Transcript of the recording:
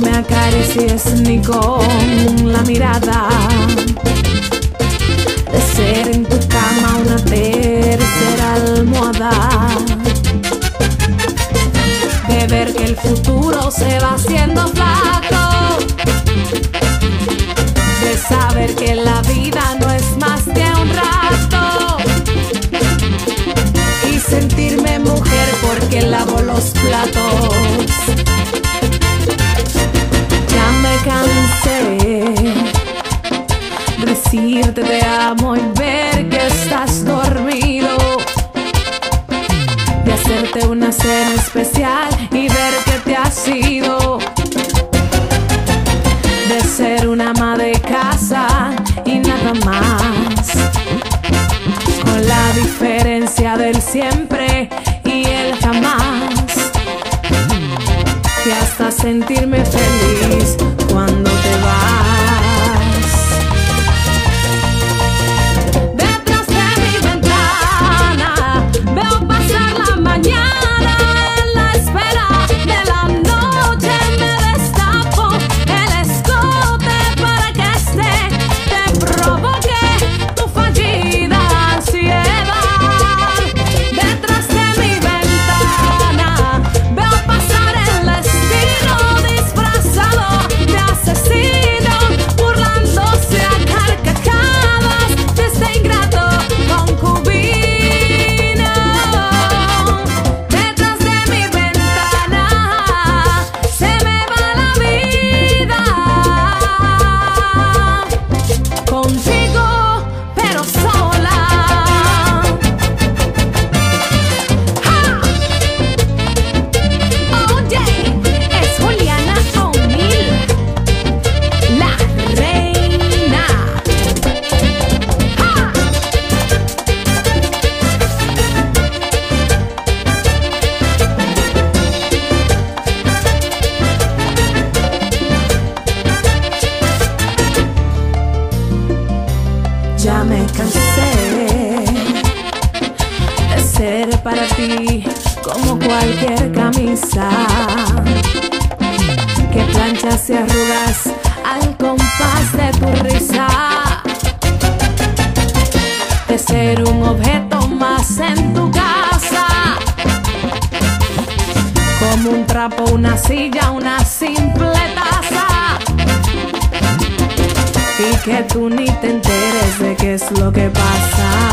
me acaricies ni con la mirada. De ser en tu cama una tercera almohada. De ver que el futuro se va haciendo flaco. De saber que la vida no decirte te amo y ver que estás dormido. De hacerte una cena especial y ver que te has ido. De ser una ama de casa y nada más. Con la diferencia del siempre y el jamás y hasta sentirme feliz cuando te vas. Ser para ti como cualquier camisa que planchas y arrugas al compás de tu risa. De ser un objeto más en tu casa, como un trapo, una silla, una simple taza y que tú ni te enteres de qué es lo que pasa.